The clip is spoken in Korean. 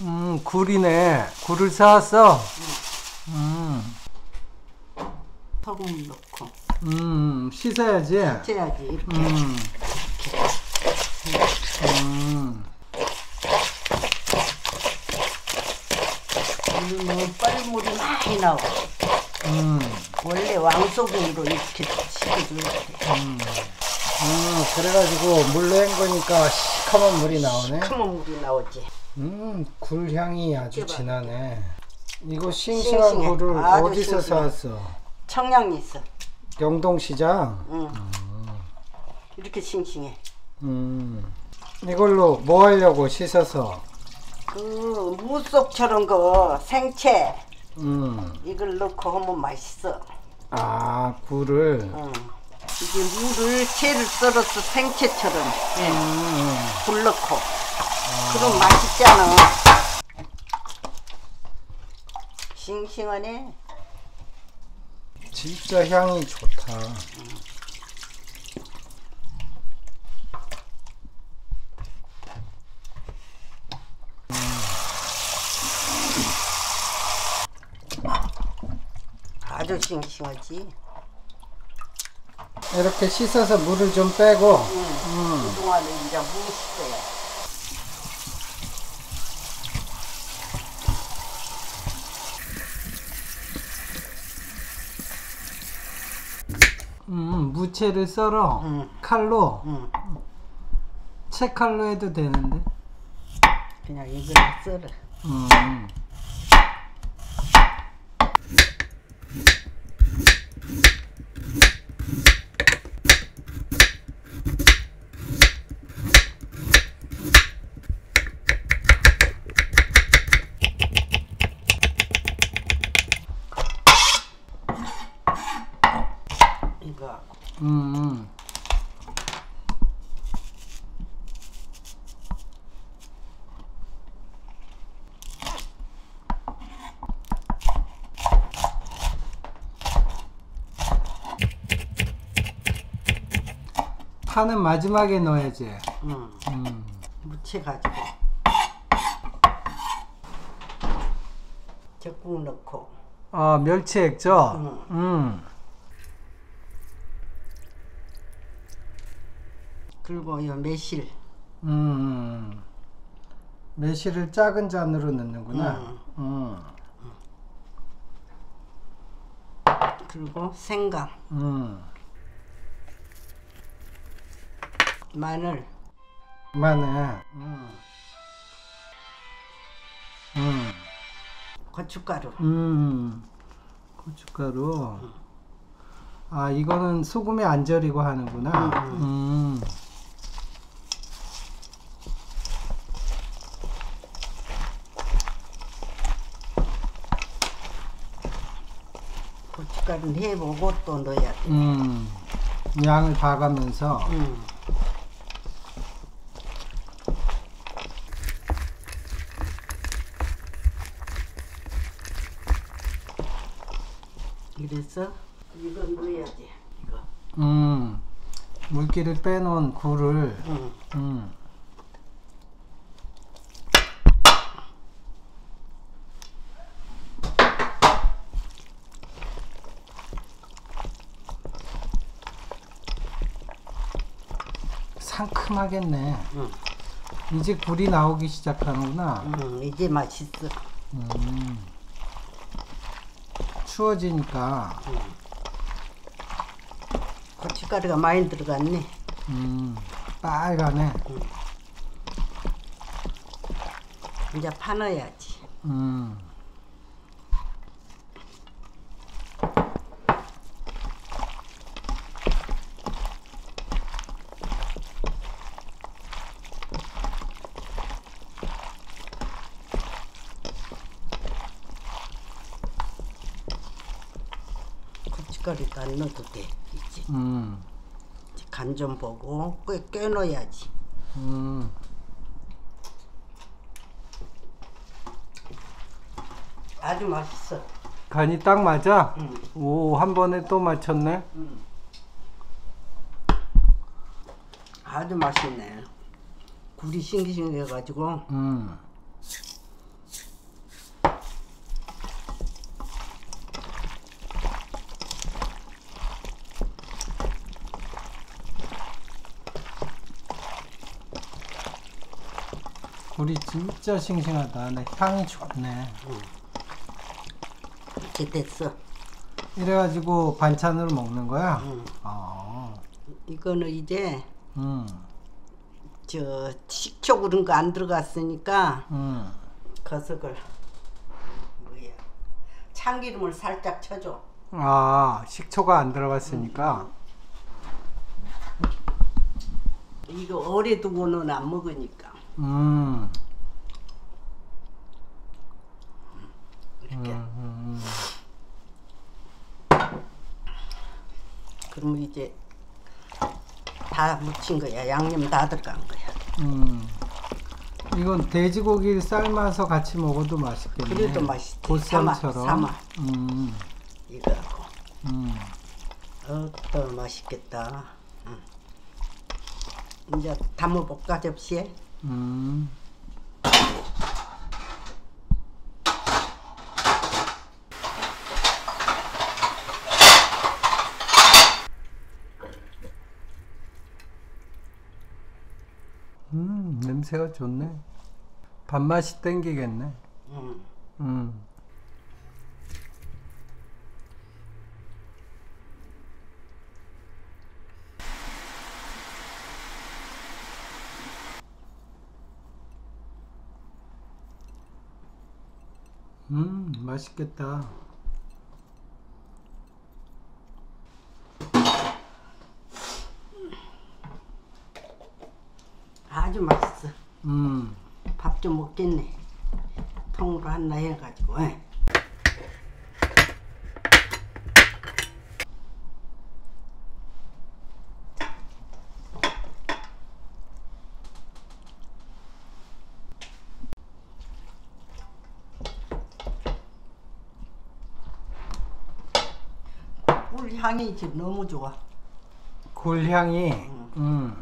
음, 굴이네. 굴을 사왔어. 음, 소금 넣고 음, 씻어야지. 쪄야지 이렇게 음. 음, 물은 뻘물이 많이 나오고 음, 원래 왕소금으로 이렇게 씻어줘야 돼 음, 그래가지고 물로 헹구니까 시커먼 물이 나오네. 크면 물이 나오지 음, 굴 향이 아주 봐. 진하네. 이거 싱싱한 싱싱해. 굴을 아주 어디서 싱싱해. 사왔어? 있어 영동시장? 응. 이렇게 싱싱해 음, 이걸로 뭐 하려고 씻어서? 그 무속처럼 그 생채 음, 이걸 넣고 하면 맛있어. 아, 굴을. 응. 이게 물을 채를 썰어서 생채처럼 예, 음, 불 넣고. 그럼 맛있잖아. 싱싱하네. 진짜 향이 좋다. 아주 싱싱하지 이렇게 씻어서 물을 좀 빼고, 그동안에 이제 무식어야 음, 무채를 썰어. 응. 칼로. 응. 채칼로 해도 되는데. 그냥 이걸 썰어 음. 이거 음. 파는 마지막에 넣어야지. 응. 음. 무채 가지고 적국 넣고 아, 멸치 액젓. 응. 음. 그리고 이 매실 음. 매실을 작은 잔으로 넣는구나. 음. 그리고 생강 음. 마늘 마늘. 음. 음. 고춧가루 음. 고춧가루. 아, 이거는 소금에 안 절이고 하는구나. 음. 고춧가루는 해보고 또 넣어야 돼 음. 양을 봐가면서. 응. 이래서 이거 넣어야지 이거 음. 물기를 빼놓은 굴을. 응. 음. 상큼하겠네. 응. 이제 굴이 나오기 시작하는구나. 응, 이제 맛있어 음. 추워지니까. 고춧가루가 많이 들어갔네 음. 빨가네. 이제 파 넣어야지 음. 고춧가루도 안 넣어도 돼 이제 음. 간 좀 보고 꽤, 꽤 넣어야지 음. 아주 맛있어. 간이 딱 맞아? 응. 오, 한 번에 또 맞췄네? 아주 맛있네. 굴이 싱기싱기해가지고 음. 굴이 진짜 싱싱하다. 네, 향이 좋네. 이렇게 됐어. 이래가지고 반찬으로 먹는 거야? 응. 아, 이거는 이제 음, 저 식초 그런 거 안 들어갔으니까 음. 거석을 뭐야 참기름을 살짝 쳐줘. 아, 식초가 안 들어갔으니까. 이거 오래 두고는 안 먹으니까 음. 이렇게. 음, 음, 그러면 이제 다 묻힌 거야. 양념 다 들어간 거야. 음. 이건 돼지고기를 삶아서 같이 먹어도 맛있겠네. 그래도 맛있지. 보쌈처럼. 삼아, 삼아. 음, 이거하고 음. 어또 맛있겠다. 응. 이제 담아볼까 접시에? 음. 음, 냄새가 좋네. 밥맛이 땡기겠네. 응. 음. 음, 맛있겠다. 아주 맛있어. 음, 밥 좀 먹겠네. 통으로 하나 해가지고. 예. 꿀 향이 지금 너무 좋아. 굴향이, 음,